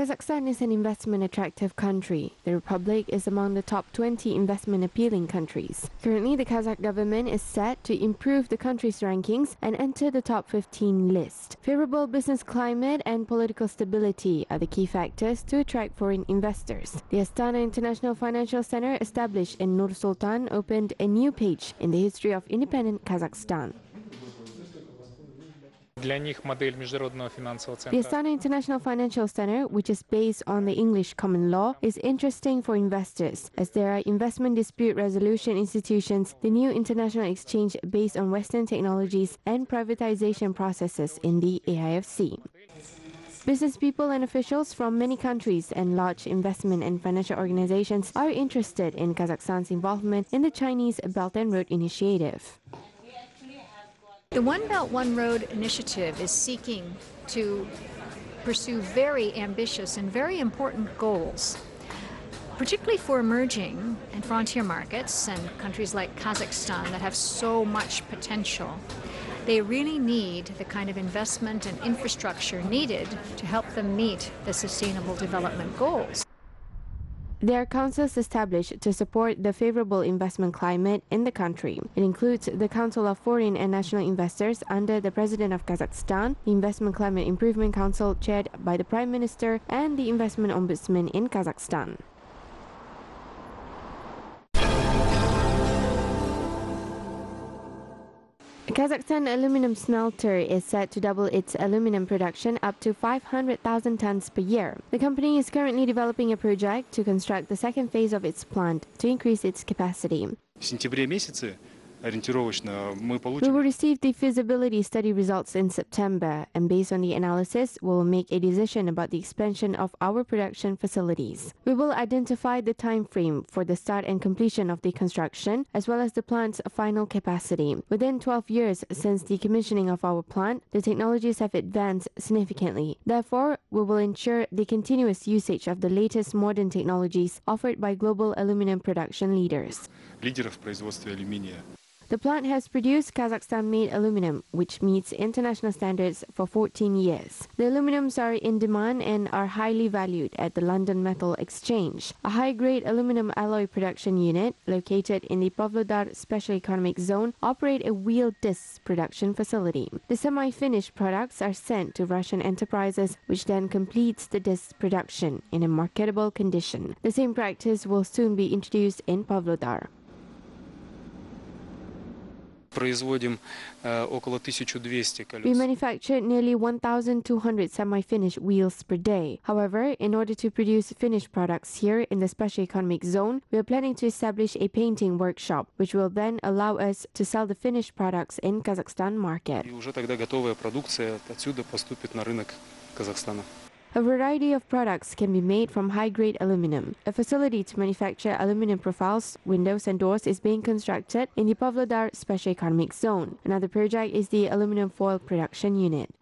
Kazakhstan is an investment attractive country. The republic is among the top 20 investment appealing countries. Currently, the Kazakh government is set to improve the country's rankings and enter the top 15 list. Favorable business climate and political stability are the key factors to attract foreign investors. The Astana International Financial Center, established in Nur Sultan, opened a new page in the history of independent Kazakhstan. Для них модель международного финансового The центра Astana International Financial Center, which is based on the English common law, is interesting for investors as there are investment dispute resolution institutions, the new international exchange based on Western technologies, and privatization processes in the AIFC. Business people and officials from many countries and large investment and financial organizations are interested in Kazakhstan's involvement in the Chinese Belt and Road Initiative. The One Belt One Road initiative is seeking to pursue very ambitious and very important goals, particularly for emerging and frontier markets and countries like Kazakhstan that have so much potential. They really need the kind of investment and infrastructure needed to help them meet the Sustainable Development Goals. There are councils established to support the favorable investment climate in the country. It includes the Council of Foreign and National Investors under the President of Kazakhstan, the Investment Climate Improvement Council chaired by the Prime Minister, and the Investment Ombudsman in Kazakhstan. Kazakhstan aluminum smelter is set to double its aluminum production up to 500,000 tons per year. The company is currently developing a project to construct the second phase of its plant to increase its capacity. В сентябре месяце ориентировочно мы we will receive the feasibility study results in September, and based on the analysis, we will make a decision about the expansion of our production facilities. We will identify the time frame for the start and completion of the construction, as well as the plant's final capacity. Within 12 years since the commissioning of our plant, the technologies have advanced significantly. Therefore, we will ensure the continuous usage of the latest modern technologies offered by global aluminum production leaders. The plant has produced Kazakhstan-made aluminum, which meets international standards for 14 years. The aluminums are in demand and are highly valued at the London Metal Exchange, a high-grade aluminum alloy production unit located in the Pavlodar Special Economic Zone operate a wheel disc production facility. The semi-finished products are sent to Russian enterprises, which then completes the disc production in a marketable condition. The same practice will soon be introduced in Pavlodar. We manufacture nearly 1,200 semi-finished wheels per day. However, in order to produce finished products here in the Special Economic Zone, we are planning to establish a painting workshop, which will then allow us to sell the finished products in Kazakhstan market. И уже тогда готовая продукция отсюда поступит на рынок Казахстана. A variety of products can be made from high-grade aluminum. A facility to manufacture aluminum profiles, windows and doors is being constructed in the Pavlodar Special Economic Zone. Another project is the aluminum foil production unit.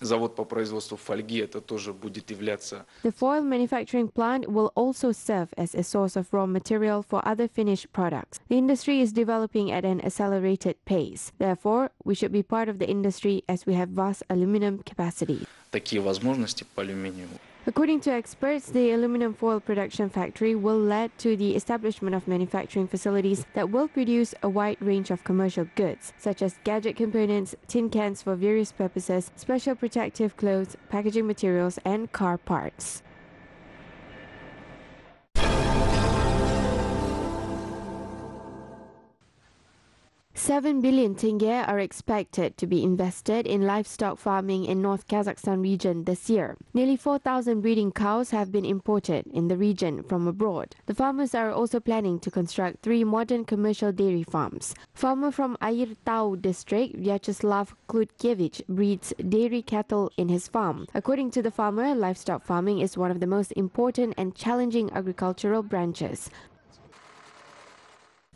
Завод по производству фольги это тоже будет являться The foil manufacturing plant will also serve as a source of raw material for other finished products. The industry is developing at an accelerated pace. Therefore, we should be part of the industry as we have vast aluminum capacity. такие возможности по алюминию. According to experts, the aluminum foil production factory will lead to the establishment of manufacturing facilities that will produce a wide range of commercial goods, such as gadget components, tin cans for various purposes, special protective clothes, packaging materials, and car parts. Seven billion tenge are expected to be invested in livestock farming in North Kazakhstan region this year. Nearly 4,000 breeding cows have been imported in the region from abroad. The farmers are also planning to construct three modern commercial dairy farms. Farmer from Ayirtau district, Vyacheslav Kludkevich, breeds dairy cattle in his farm. According to the farmer, livestock farming is one of the most important and challenging agricultural branches.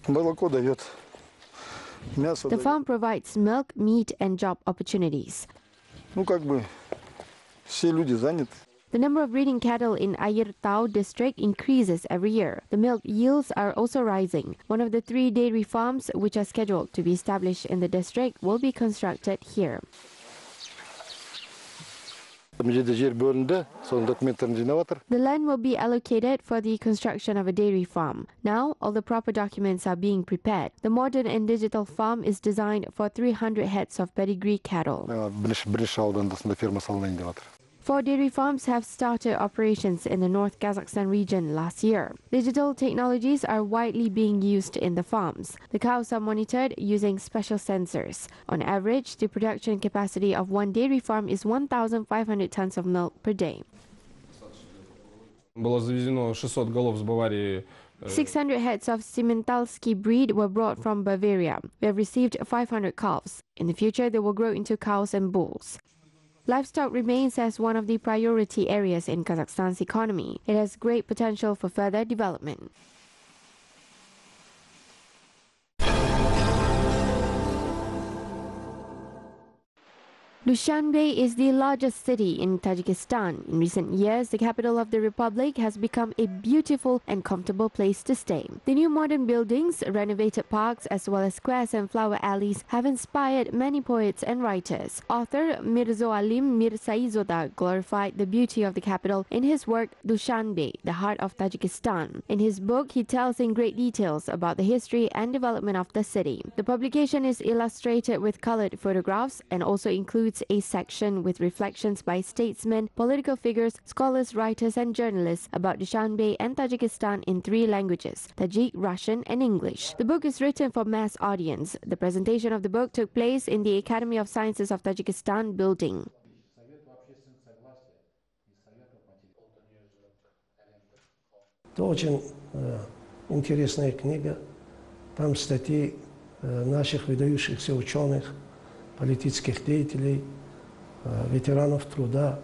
Молоко дает, мясо the farm provides milk, meat, and job opportunities. The number of breeding cattle in Ayertau district increases every year. The milk yields are also rising. One of the three dairy farms which are scheduled to be established in the district will be constructed here. The land will be allocated for the construction of a dairy farm. Now, all the proper documents are being prepared. The modern and digital farm is designed for 300 heads of pedigree cattle. Four dairy farms have started operations in the North Kazakhstan region last year. Digital technologies are widely being used in the farms. The cows are monitored using special sensors. On average, the production capacity of one dairy farm is 1,500 tons of milk per day. 600 heads of Simmentalski breed were brought from Bavaria. We have received 500 calves. In the future, they will grow into cows and bulls. Livestock remains as one of the priority areas in Kazakhstan's economy. It has great potential for further development. Dushanbe is the largest city in Tajikistan. In recent years, the capital of the republic has become a beautiful and comfortable place to stay. The new modern buildings, renovated parks, as well as squares and flower alleys have inspired many poets and writers. Author Mirzo Alim Mirsaizoda glorified the beauty of the capital in his work Dushanbe, the heart of Tajikistan. In his book, he tells in great details about the history and development of the city. The publication is illustrated with colored photographs and also includes a section with reflections by statesmen, political figures, scholars, writers, and journalists about Dushanbe and Tajikistan in three languages Tajik, Russian, and English. The book is written for mass audience. The presentation of the book took place in the Academy of Sciences of Tajikistan building. Это очень э, интересная книга. Там статьи э, наших выдающихся ученых, политических деятелей, э, ветеранов труда.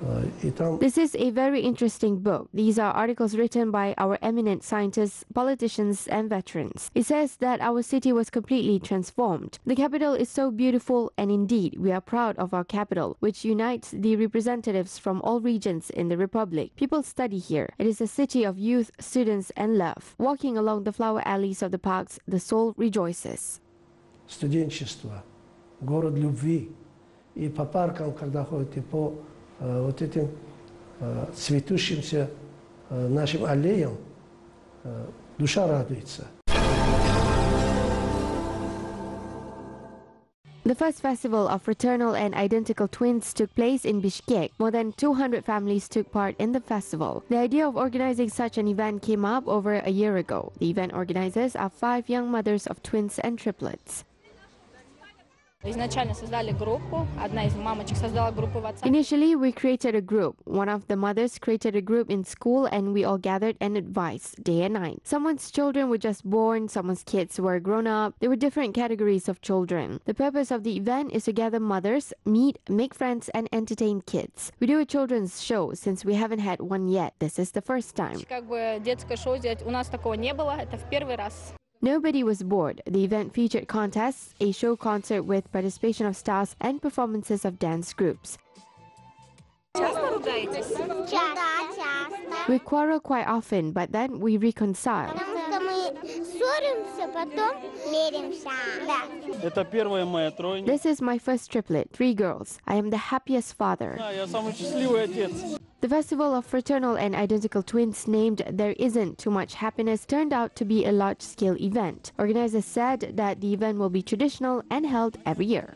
Э, и там This is a very interesting book. These are articles written by our eminent scientists, politicians, and veterans. It says that our city was completely transformed. The capital is so beautiful, and indeed, we are proud of our capital, which unites the representatives from all regions in the Republic. People study here. It is a city of youth, students, and love. Walking along the flower alleys of the parks, the soul rejoices. студенчество, город любви. И по паркам, когда ходите по э, вот этим э, цветущимся э, нашим аллеям, э, душа радуется. The first festival of fraternal and identical twins took place in Bishkek. More than 200 families took part in the festival. The idea of organizing such an event came up over a year ago. The event organizers are five young mothers of twins and triplets. Изначально создали группу. Одна из мамочек создала группу в WhatsApp. Initially, we created a group. One of the mothers created a group in school, and we all gathered and advised day and night. Someone's children were just born, someone's kids were grown up. There were different categories of children. The purpose of the event is to gather mothers, meet, make friends, and entertain kids. We do a children's show since we haven't had one yet. This is the first time. Как бы детское шоу сделать. У нас такого не было. Это в первый раз. Nobody was bored. The event featured contests, a show concert with participation of stars, and performances of dance groups. We quarrel quite often, but then we reconcile Потому что мы ссоримся, потом миримся. Да. Это первая моя тройня. This is my first triplet, three girls. I am the happiest father. Да, я самый счастливый отец. The festival of fraternal and identical twins named There Isn't Too Much Happiness turned out to be a large scale event. Organizers said that the event will be traditional and held every year.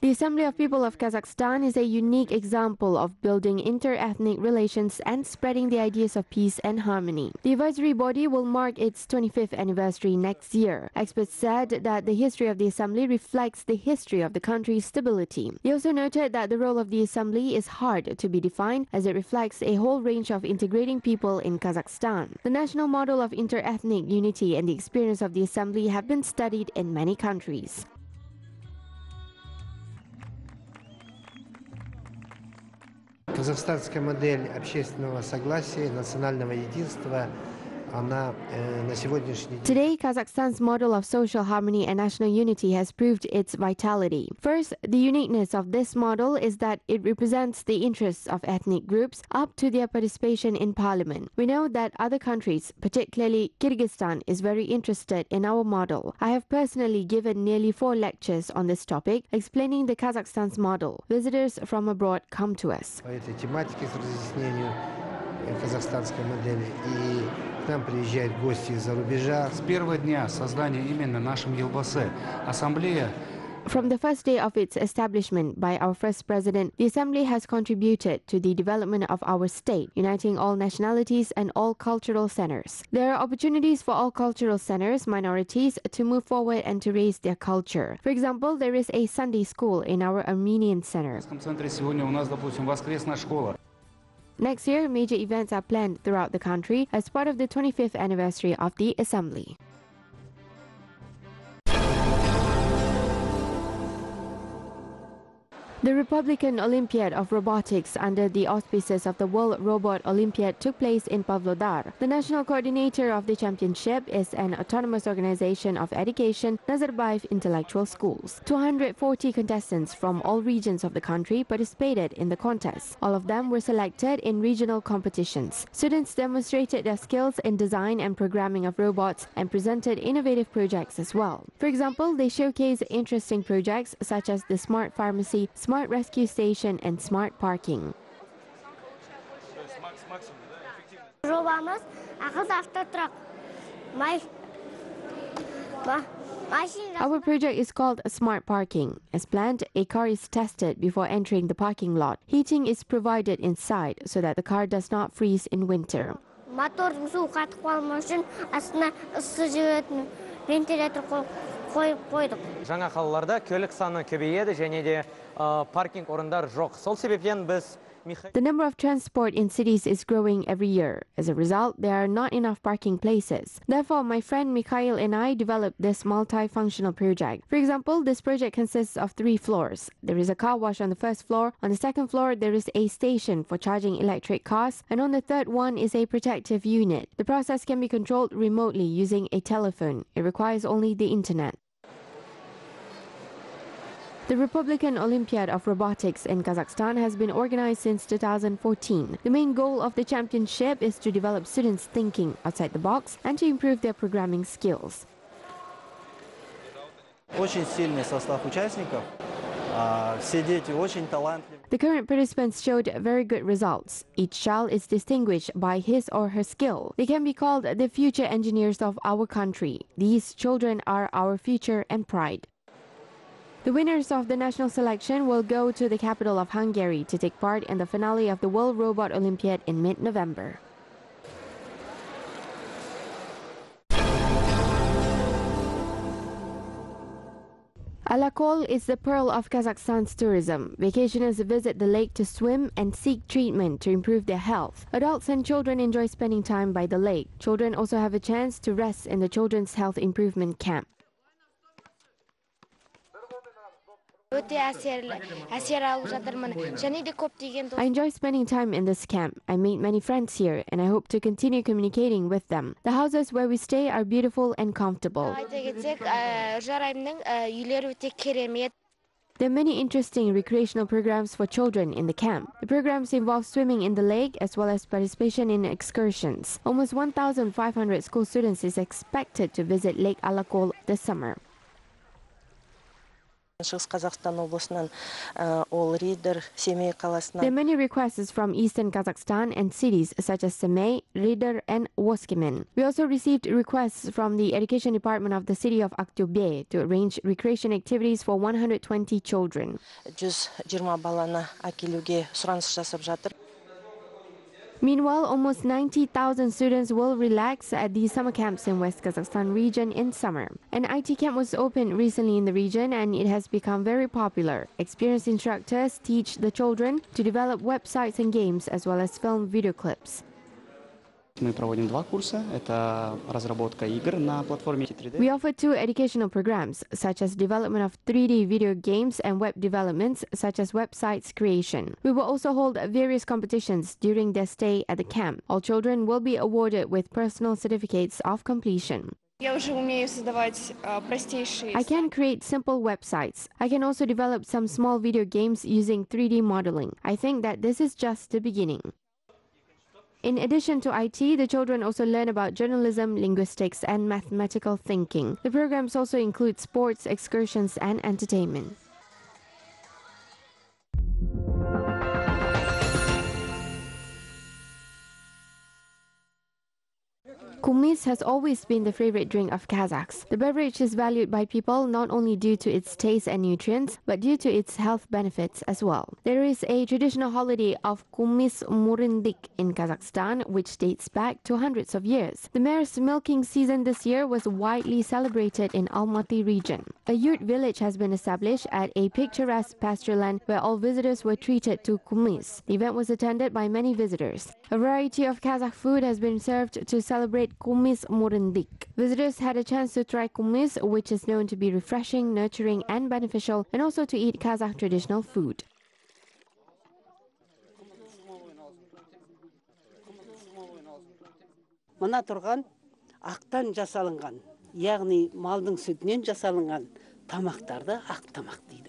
The Assembly of People of Kazakhstan is a unique example of building inter-ethnic relations and spreading the ideas of peace and harmony. The advisory body will mark its 25th anniversary next year. Experts said that the history of the Assembly reflects the history of the country's stability. They also noted that the role of the Assembly is hard to be defined as it reflects a whole range of integrating people in Kazakhstan. The national model of inter-ethnic unity and the experience of the Assembly have been studied in many countries. Казахстанская модель общественного согласия, национального единства Today, Kazakhstan's model of social harmony and national unity has proved its vitality. First, the uniqueness of this model is that it represents the interests of ethnic groups up to their participation in parliament. We know that other countries, particularly Kyrgyzstan, is very interested in our model. I have personally given nearly four lectures on this topic, explaining the Kazakhstan's model. Visitors from abroad come to us. по этой тематике с разъяснению э, казахстанской модели. И к нам приезжают гости из-за рубежа. С первого дня создания именно нашем Елбасе Ассамблея From the first day of its establishment by our first president, the Assembly has contributed to the development of our state, uniting all nationalities and all cultural centers. There are opportunities for all cultural centers, minorities, to move forward and to raise their culture. For example, there is a Sunday school in our Armenian center. Next year, major events are planned throughout the country as part of the 25th anniversary of the Assembly. The Republican Olympiad of Robotics under the auspices of the World Robot Olympiad took place in Pavlodar. The national coordinator of the championship is an autonomous organization of education, Nazarbayev Intellectual Schools. 240 contestants from all regions of the country participated in the contest. All of them were selected in regional competitions. Students demonstrated their skills in design and programming of robots and presented innovative projects as well. For example, they showcased interesting projects such as the smart pharmacy, smart rescue station, and smart parking. жобамыз ақылды автотұрақ май ма- машина Our project is called Smart Parking. As planned, a car is tested before entering the parking lot. Heating is provided inside so that the car does not freeze in winter. мотордың суы қатып қалмау үшін астына ыссы жіберетін вентилятор қой- Қойып қойдық. Жаңа қалаларда көлік саны көбейеді және де паркинг орындар жоқ. Сол себептен біз The number of transport in cities is growing every year. As a result, there are not enough parking places. Therefore, my friend Mikhail and I developed this multifunctional project. For example, this project consists of three floors. There is a car wash on the first floor. On the second floor, there is a station for charging electric cars. And on the third one is a protective unit. The process can be controlled remotely using a telephone. It requires only the internet. The Republican Olympiad of Robotics in Kazakhstan has been organized since 2014. The main goal of the championship is to develop students' thinking outside the box and to improve their programming skills. Очень сильный состав участников. А, Все дети очень талантливые. The current participants showed very good results. Each child is distinguished by his or her skill. They can be called the future engineers of our country. These children are our future and pride. The winners of the national selection will go to the capital of Hungary to take part in the finale of the World Robot Olympiad in mid November. Alakol is the pearl of Kazakhstan's tourism. Vacationers visit the lake to swim and seek treatment to improve their health. Adults and children enjoy spending time by the lake. Children also have a chance to rest in the Children's Health Improvement Camp. өте әсерлі әсер алып жатырмын және де көптеген I enjoy spending time in this camp. I made many friends here and I hope to continue communicating with them. The houses where we stay are beautiful and comfortable. айта кетсек ә, жараймның ә, үйлері өте керемет There are many interesting recreational programs for children in the camp. The programs involve swimming in the lake as well as participation in excursions. Almost 1,500 school students is expected to visit Lake Alakol this summer. There Қазақстан. The many requests from Eastern Kazakhstan and cities such as Semey, Ridder and Oskemen. We also received requests from the Education Department of the city of Aktobe to arrange recreation activities for 120 children. Meanwhile, almost 90,000 students will relax at the summer camps in West Kazakhstan region in summer. An IT camp was opened recently in the region and it has become very popular. Experienced instructors teach the children to develop websites and games as well as film video clips. Мы проводим два курса. Это разработка игр на платформе 3D. We offer two educational programs, such as development of 3D video games and web developments, such as websites creation. We will also hold various competitions during their stay at the camp. All children will be awarded with personal certificates of completion. Я уже умею создавать а, простейшие I can create simple websites. I can also develop some small video games using 3D modeling. I think that this is just the beginning. In addition to IT, the children also learn about journalism, linguistics, and mathematical thinking. The programs also include sports, excursions, and entertainment. Kumis has always been the favorite drink of Kazakhs. The beverage is valued by people not only due to its taste and nutrients, but due to its health benefits as well. There is a traditional holiday of Kymyzmuryndyk in Kazakhstan, which dates back to hundreds of years. The mare's milking season this year was widely celebrated in Almaty region. A yurt village has been established at a picturesque pasture land where all visitors were treated to Kumis. The event was attended by many visitors. A variety of Kazakh food has been served to celebrate kymyzmuryndyk. Visitors had a chance to try kumis, which is known to be refreshing, nurturing, and beneficial, and also to eat Kazakh traditional food. мына тұрған ақтан жасалынған яғни малдың сүтінен жасалынған тамақтарды ақ тамақ дейді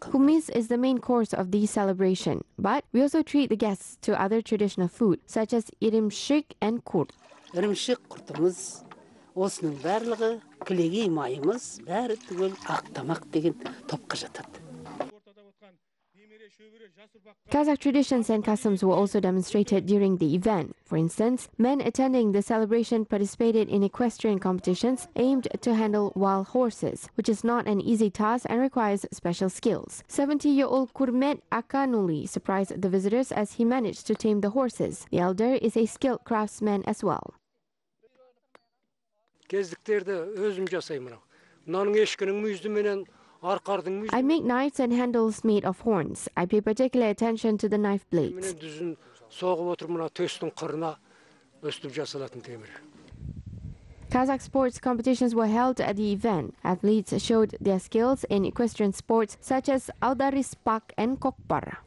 Kumis is the main course of the celebration, but we also treat the guests to other traditional food such as irimshik and kurt. Irimshik kurtumuz, осының барлығы кілегей майымыз бәрі түгел ақтамақ деген топқа жатады Kazakh traditions and customs were also demonstrated during the event. For instance, men attending the celebration participated in equestrian competitions aimed to handle wild horses, which is not an easy task and requires special skills. 70 year old Kurmet Akanuli surprised the visitors as he managed to tame the horses. The elder is a skilled craftsman as well. кездіктерді өзім жасаймын мынау мынаның ешкінің мүйізіменен арқардың I make knives and handles made of horns. I pay particular attention to the knife blades. Kazakh sports competitions were held at the event. Athletes showed their skills in equestrian sports such as Audaris Pak and Kokpar.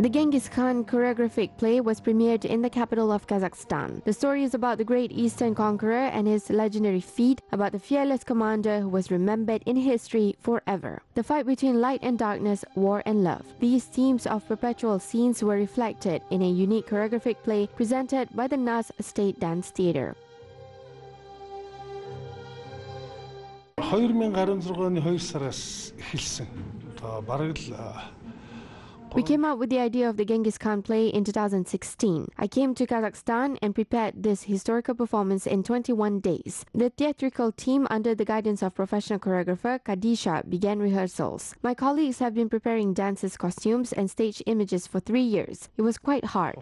The Genghis Khan choreographic play was premiered in the capital of Kazakhstan. The story is about the great eastern conqueror and his legendary feat, about the fearless commander who was remembered in history forever. The fight between light and darkness, war and love. These themes of perpetual scenes were reflected in a unique choreographic play presented by the Naz State Dance Theatre. Хоёр бараг л we came up with the idea of the Genghis Khan play in 2016. I came to Kazakhstan and prepared this historical performance in 21 days. The theatrical team, under the guidance of professional choreographer Kadisha, began rehearsals. My colleagues have been preparing dances, costumes, and stage images for three years. It was quite hard.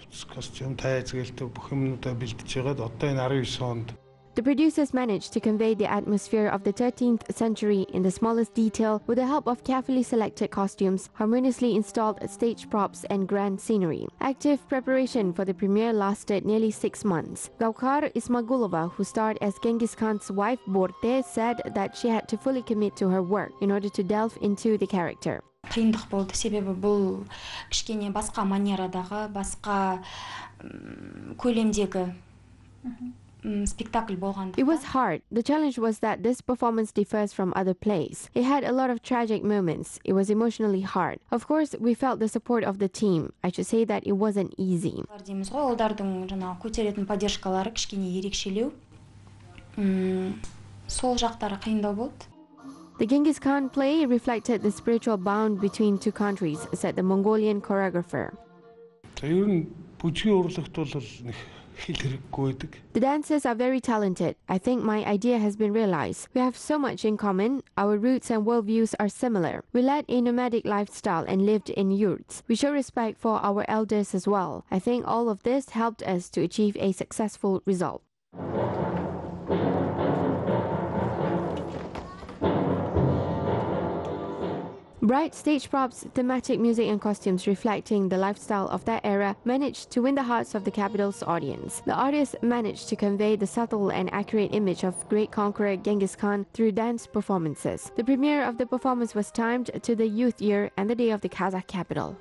костюм тайзгэлтэй бүх юмнуудаа бэлдэж байгаад одоо энэ 19 онд The producers managed to convey the atmosphere of the 13th century in the smallest detail with the help of carefully selected costumes, harmoniously installed stage props, and grand scenery. Active preparation for the premiere lasted nearly six months. Gaukhar Ismagulova, who starred as Genghis Khan's wife Borte, said that she had to fully commit to her work in order to delve into the character. қиындық болды себебі бұл кішкене басқа манерадағы басқа м, көлемдегі м, спектакль болғандықтан it was hard. The challenge was that this performance differs from other plays. It had a lot of tragic moments. It was emotionally hard. Of course, we felt the support of the team. I should say that it wasn't easy. The Genghis Khan play reflected the spiritual bond between two countries, said the Mongolian choreographer. The dancers are very talented. I think my idea has been realized. We have so much in common. Our roots and worldviews are similar. We led a nomadic lifestyle and lived in yurts. We show respect for our elders as well. I think all of this helped us to achieve a successful result. Bright stage props, thematic music, and costumes reflecting the lifestyle of that era managed to win the hearts of the capital's audience. The artists managed to convey the subtle and accurate image of great conqueror Genghis Khan through dance performances. The premiere of the performance was timed to the youth year and the day of the Kazakh capital.